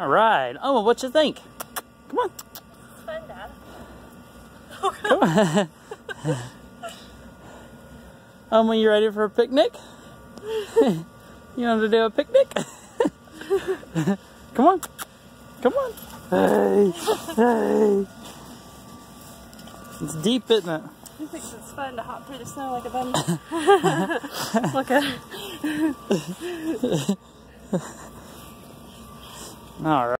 All right. Oh, what you think? Come on. It's fun, Dad. Come on. um, when you ready for a picnic? you want to do a picnic? Come on. Come on. Hey. Hey. It's deep, isn't it? He thinks it's fun to hop through the snow like a bunny. Look at All right.